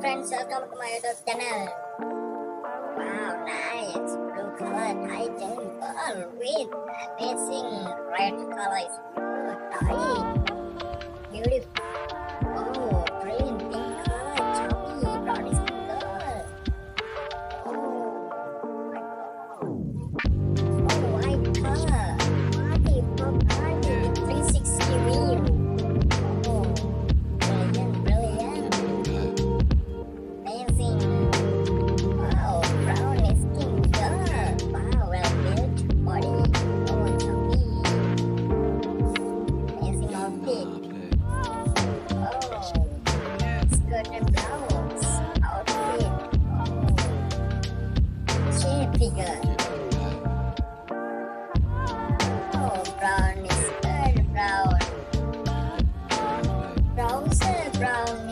friends, welcome to my YouTube channel. Wow, nice blue color Thai temple with amazing red color Thai. Beautiful. big. Oh, gonna figure. Oh, brown is good brown. Brown's brown.